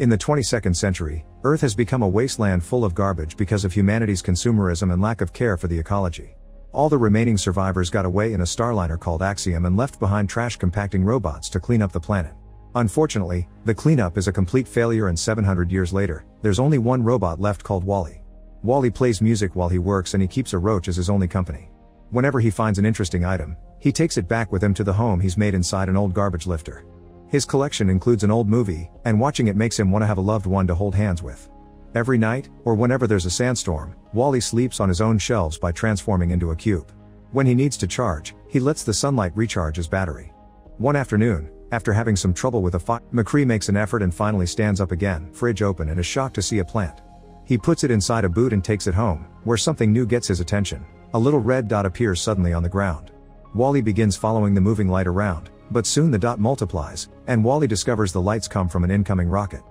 In the 22nd century, Earth has become a wasteland full of garbage because of humanity's consumerism and lack of care for the ecology. All the remaining survivors got away in a starliner called Axiom and left behind trash compacting robots to clean up the planet. Unfortunately, the cleanup is a complete failure and 700 years later, there's only one robot left called Wally. Wally plays music while he works and he keeps a roach as his only company. Whenever he finds an interesting item, he takes it back with him to the home he's made inside an old garbage lifter. His collection includes an old movie, and watching it makes him want to have a loved one to hold hands with. Every night, or whenever there's a sandstorm, Wally sleeps on his own shelves by transforming into a cube. When he needs to charge, he lets the sunlight recharge his battery. One afternoon, after having some trouble with a fire, McCree makes an effort and finally stands up again, fridge open and is shocked to see a plant. He puts it inside a boot and takes it home, where something new gets his attention. A little red dot appears suddenly on the ground. Wally begins following the moving light around, but soon the dot multiplies, and Wally discovers the lights come from an incoming rocket.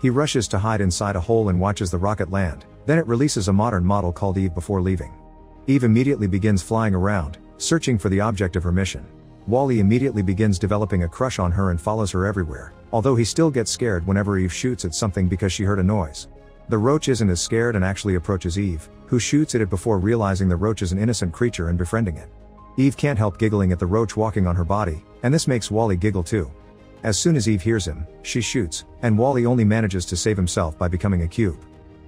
He rushes to hide inside a hole and watches the rocket land, then it releases a modern model called Eve before leaving. Eve immediately begins flying around, searching for the object of her mission. Wally immediately begins developing a crush on her and follows her everywhere, although he still gets scared whenever Eve shoots at something because she heard a noise. The roach isn't as scared and actually approaches Eve, who shoots at it before realizing the roach is an innocent creature and befriending it. Eve can't help giggling at the roach walking on her body, and this makes Wally giggle too. As soon as Eve hears him, she shoots, and Wally only manages to save himself by becoming a cube.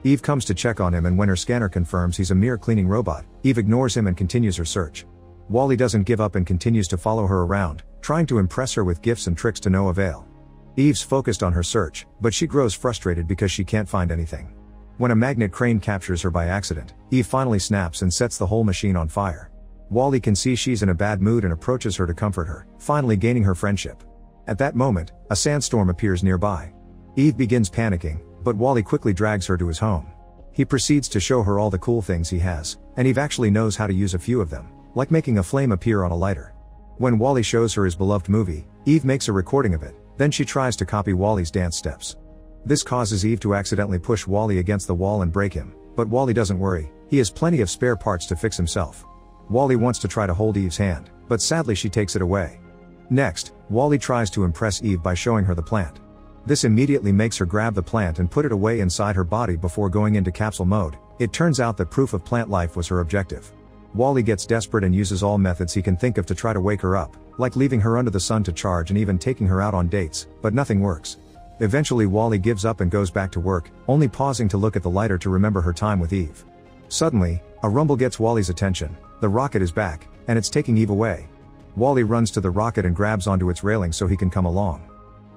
Eve comes to check on him and when her scanner confirms he's a mere cleaning robot, Eve ignores him and continues her search. Wally doesn't give up and continues to follow her around, trying to impress her with gifts and tricks to no avail. Eve's focused on her search, but she grows frustrated because she can't find anything. When a magnet crane captures her by accident, Eve finally snaps and sets the whole machine on fire. Wally can see she's in a bad mood and approaches her to comfort her, finally gaining her friendship. At that moment, a sandstorm appears nearby. Eve begins panicking, but Wally quickly drags her to his home. He proceeds to show her all the cool things he has, and Eve actually knows how to use a few of them, like making a flame appear on a lighter. When Wally shows her his beloved movie, Eve makes a recording of it, then she tries to copy Wally's dance steps. This causes Eve to accidentally push Wally against the wall and break him, but Wally doesn't worry, he has plenty of spare parts to fix himself. Wally wants to try to hold Eve's hand, but sadly she takes it away. Next, Wally tries to impress Eve by showing her the plant. This immediately makes her grab the plant and put it away inside her body before going into capsule mode. It turns out that proof of plant life was her objective. Wally gets desperate and uses all methods he can think of to try to wake her up, like leaving her under the sun to charge and even taking her out on dates, but nothing works. Eventually Wally gives up and goes back to work, only pausing to look at the lighter to remember her time with Eve. Suddenly, a rumble gets Wally's attention, the rocket is back, and it's taking Eve away. Wally runs to the rocket and grabs onto its railing so he can come along.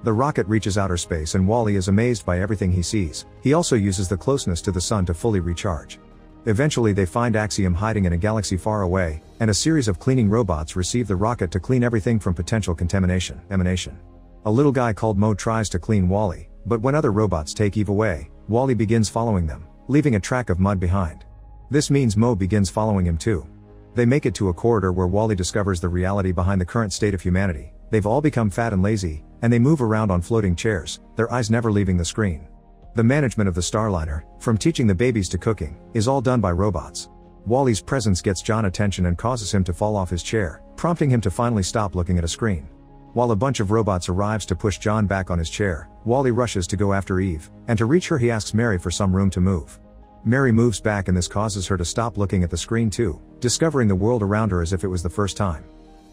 The rocket reaches outer space and Wally is amazed by everything he sees. He also uses the closeness to the sun to fully recharge. Eventually they find Axiom hiding in a galaxy far away, and a series of cleaning robots receive the rocket to clean everything from potential contamination, emanation. A little guy called Mo tries to clean Wally, but when other robots take Eve away, Wally begins following them, leaving a track of mud behind. This means Mo begins following him too. They make it to a corridor where Wally discovers the reality behind the current state of humanity. They've all become fat and lazy, and they move around on floating chairs, their eyes never leaving the screen. The management of the Starliner, from teaching the babies to cooking, is all done by robots. Wally's presence gets John attention and causes him to fall off his chair, prompting him to finally stop looking at a screen. While a bunch of robots arrives to push John back on his chair, Wally rushes to go after Eve, and to reach her he asks Mary for some room to move. Mary moves back and this causes her to stop looking at the screen too, discovering the world around her as if it was the first time.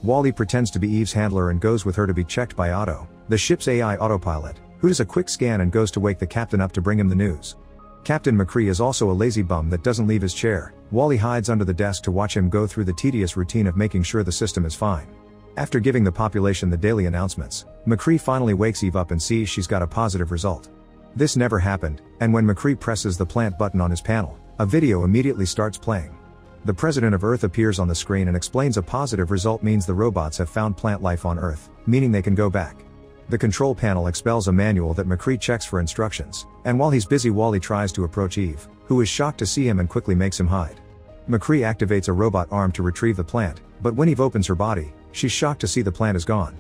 Wally pretends to be Eve's handler and goes with her to be checked by Otto, the ship's AI autopilot, who does a quick scan and goes to wake the captain up to bring him the news. Captain McCree is also a lazy bum that doesn't leave his chair. Wally hides under the desk to watch him go through the tedious routine of making sure the system is fine. After giving the population the daily announcements, McCree finally wakes Eve up and sees she's got a positive result. This never happened, and when McCree presses the plant button on his panel, a video immediately starts playing. The president of Earth appears on the screen and explains a positive result means the robots have found plant life on Earth, meaning they can go back. The control panel expels a manual that McCree checks for instructions, and while he's busy Wally tries to approach Eve, who is shocked to see him and quickly makes him hide. McCree activates a robot arm to retrieve the plant, but when Eve opens her body, she's shocked to see the plant is gone.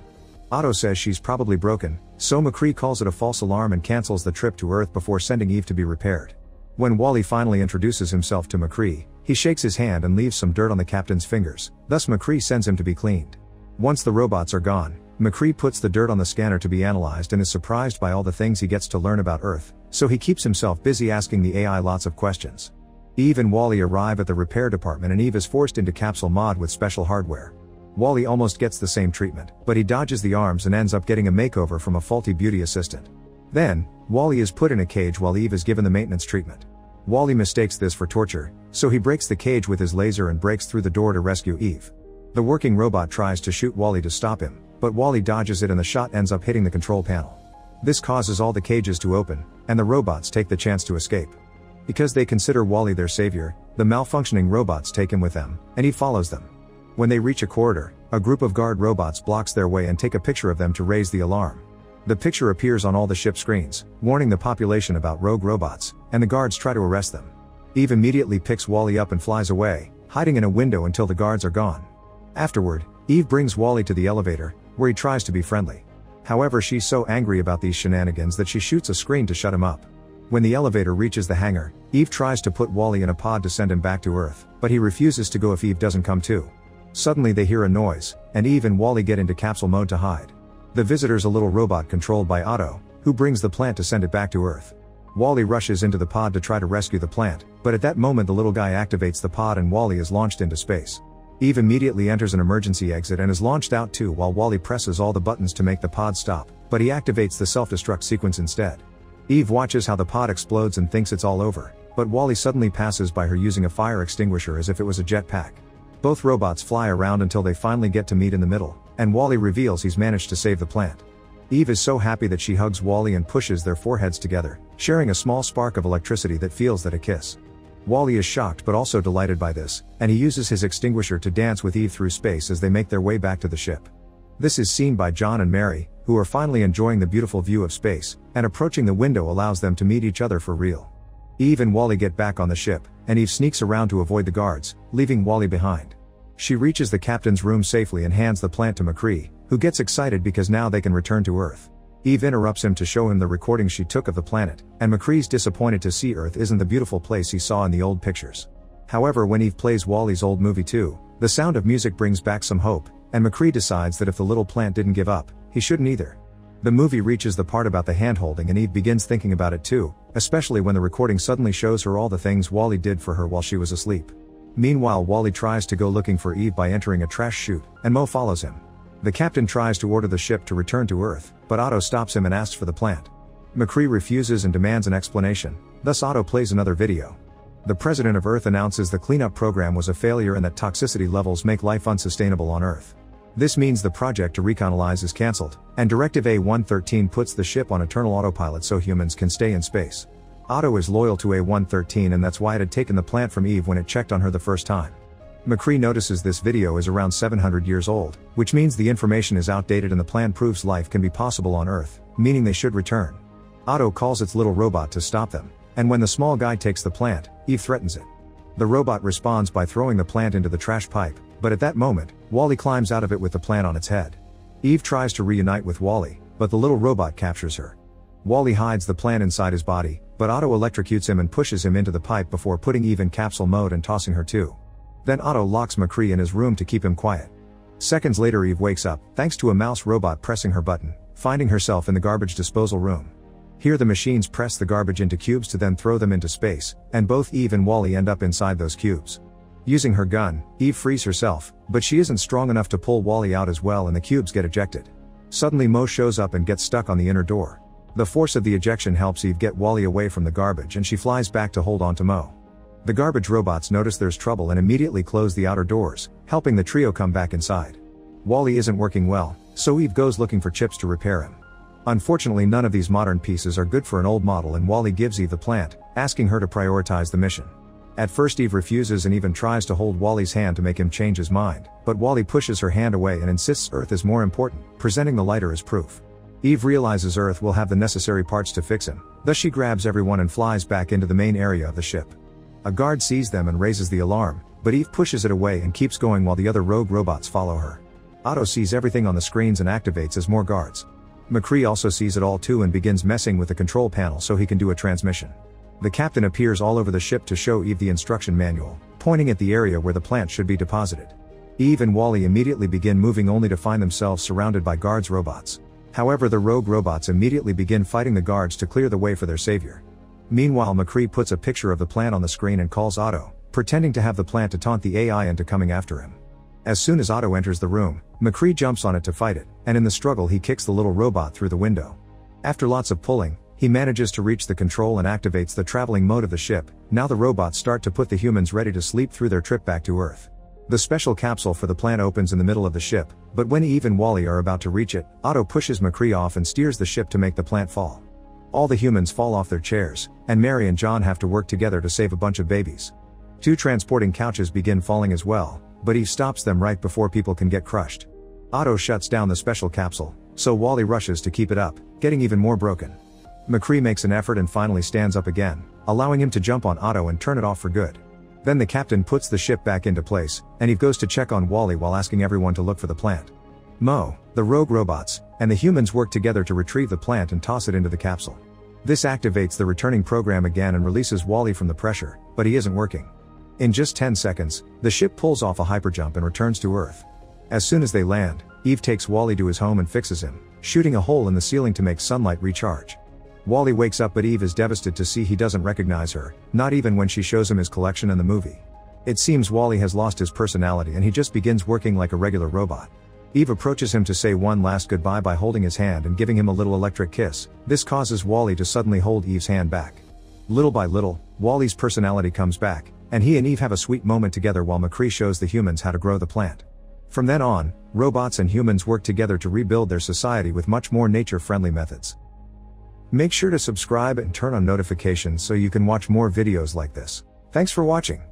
Otto says she's probably broken, so McCree calls it a false alarm and cancels the trip to Earth before sending Eve to be repaired. When Wally finally introduces himself to McCree, he shakes his hand and leaves some dirt on the captain's fingers, thus McCree sends him to be cleaned. Once the robots are gone, McCree puts the dirt on the scanner to be analyzed and is surprised by all the things he gets to learn about Earth, so he keeps himself busy asking the AI lots of questions. Eve and Wally arrive at the repair department and Eve is forced into capsule mod with special hardware. Wally almost gets the same treatment, but he dodges the arms and ends up getting a makeover from a faulty beauty assistant. Then, Wally is put in a cage while Eve is given the maintenance treatment. Wally mistakes this for torture, so he breaks the cage with his laser and breaks through the door to rescue Eve. The working robot tries to shoot Wally to stop him, but Wally dodges it and the shot ends up hitting the control panel. This causes all the cages to open, and the robots take the chance to escape. Because they consider Wally their savior, the malfunctioning robots take him with them, and he follows them. When they reach a corridor, a group of guard robots blocks their way and take a picture of them to raise the alarm. The picture appears on all the ship screens, warning the population about rogue robots, and the guards try to arrest them. Eve immediately picks Wally up and flies away, hiding in a window until the guards are gone. Afterward, Eve brings Wally to the elevator, where he tries to be friendly. However, she's so angry about these shenanigans that she shoots a screen to shut him up. When the elevator reaches the hangar, Eve tries to put Wally in a pod to send him back to Earth, but he refuses to go if Eve doesn't come too. Suddenly they hear a noise, and Eve and Wally get into capsule mode to hide. The visitor's a little robot controlled by Otto, who brings the plant to send it back to Earth. Wally rushes into the pod to try to rescue the plant, but at that moment the little guy activates the pod and Wally is launched into space. Eve immediately enters an emergency exit and is launched out too while Wally presses all the buttons to make the pod stop, but he activates the self-destruct sequence instead. Eve watches how the pod explodes and thinks it's all over, but Wally suddenly passes by her using a fire extinguisher as if it was a jetpack. Both robots fly around until they finally get to meet in the middle, and Wally reveals he's managed to save the plant. Eve is so happy that she hugs Wally and pushes their foreheads together, sharing a small spark of electricity that feels that a kiss. Wally is shocked but also delighted by this, and he uses his extinguisher to dance with Eve through space as they make their way back to the ship. This is seen by John and Mary, who are finally enjoying the beautiful view of space, and approaching the window allows them to meet each other for real. Eve and Wally get back on the ship, and Eve sneaks around to avoid the guards, leaving Wally behind. She reaches the captain's room safely and hands the plant to McCree, who gets excited because now they can return to Earth. Eve interrupts him to show him the recording she took of the planet, and McCree's disappointed to see Earth isn't the beautiful place he saw in the old pictures. However, when Eve plays Wally's old movie too, the sound of music brings back some hope, and McCree decides that if the little plant didn't give up, he shouldn't either. The movie reaches the part about the handholding and Eve begins thinking about it too, especially when the recording suddenly shows her all the things Wally did for her while she was asleep. Meanwhile Wally tries to go looking for Eve by entering a trash chute, and Mo follows him. The captain tries to order the ship to return to Earth, but Otto stops him and asks for the plant. McCree refuses and demands an explanation, thus Otto plays another video. The president of Earth announces the cleanup program was a failure and that toxicity levels make life unsustainable on Earth. This means the project to recolonize is cancelled, and Directive A113 puts the ship on eternal autopilot so humans can stay in space. Otto is loyal to A113 and that's why it had taken the plant from Eve when it checked on her the first time. McCree notices this video is around 700 years old, which means the information is outdated and the plan proves life can be possible on Earth, meaning they should return. Otto calls its little robot to stop them, and when the small guy takes the plant, Eve threatens it. The robot responds by throwing the plant into the trash pipe, but at that moment, Wally climbs out of it with the plant on its head. Eve tries to reunite with Wally, but the little robot captures her. Wally hides the plant inside his body, but Otto electrocutes him and pushes him into the pipe before putting Eve in capsule mode and tossing her too. Then Otto locks McCree in his room to keep him quiet. Seconds later Eve wakes up, thanks to a mouse robot pressing her button, finding herself in the garbage disposal room. Here the machines press the garbage into cubes to then throw them into space, and both Eve and Wally end up inside those cubes. Using her gun, Eve frees herself, but she isn't strong enough to pull Wally out as well and the cubes get ejected. Suddenly Mo shows up and gets stuck on the inner door. The force of the ejection helps Eve get Wally away from the garbage and she flies back to hold on to Mo. The garbage robots notice there's trouble and immediately close the outer doors, helping the trio come back inside. Wally isn't working well, so Eve goes looking for chips to repair him. Unfortunately none of these modern pieces are good for an old model and Wally gives Eve the plant, asking her to prioritize the mission. At first Eve refuses and even tries to hold Wally's hand to make him change his mind, but Wally pushes her hand away and insists Earth is more important, presenting the lighter as proof. Eve realizes Earth will have the necessary parts to fix him, thus she grabs everyone and flies back into the main area of the ship. A guard sees them and raises the alarm, but Eve pushes it away and keeps going while the other rogue robots follow her. Otto sees everything on the screens and activates as more guards. McCree also sees it all too and begins messing with the control panel so he can do a transmission. The captain appears all over the ship to show Eve the instruction manual, pointing at the area where the plant should be deposited. Eve and Wally immediately begin moving only to find themselves surrounded by guards robots. However, the rogue robots immediately begin fighting the guards to clear the way for their savior. Meanwhile, McCree puts a picture of the plant on the screen and calls Otto, pretending to have the plant to taunt the AI into coming after him. As soon as Otto enters the room, McCree jumps on it to fight it, and in the struggle he kicks the little robot through the window. After lots of pulling, he manages to reach the control and activates the traveling mode of the ship. Now the robots start to put the humans ready to sleep through their trip back to Earth. The special capsule for the plant opens in the middle of the ship, but when Eve and Wally are about to reach it, Otto pushes McCree off and steers the ship to make the plant fall. All the humans fall off their chairs, and Mary and John have to work together to save a bunch of babies. Two transporting couches begin falling as well, but Eve stops them right before people can get crushed. Otto shuts down the special capsule, so Wally rushes to keep it up, getting even more broken. McCree makes an effort and finally stands up again, allowing him to jump on Otto and turn it off for good. Then the captain puts the ship back into place, and he goes to check on Wally while asking everyone to look for the plant. Mo, the rogue robots, and the humans work together to retrieve the plant and toss it into the capsule. This activates the returning program again and releases Wally from the pressure, but he isn't working. In just 10 seconds, the ship pulls off a hyperjump and returns to Earth. As soon as they land, Eve takes Wally to his home and fixes him, shooting a hole in the ceiling to make sunlight recharge. Wally wakes up but Eve is devastated to see he doesn't recognize her, not even when she shows him his collection in the movie. It seems Wally has lost his personality and he just begins working like a regular robot. Eve approaches him to say one last goodbye by holding his hand and giving him a little electric kiss. This causes Wally to suddenly hold Eve's hand back. Little by little, Wally's personality comes back, and he and Eve have a sweet moment together while McCree shows the humans how to grow the plant. From then on, robots and humans work together to rebuild their society with much more nature friendly methods. Make sure to subscribe and turn on notifications so you can watch more videos like this. Thanks for watching.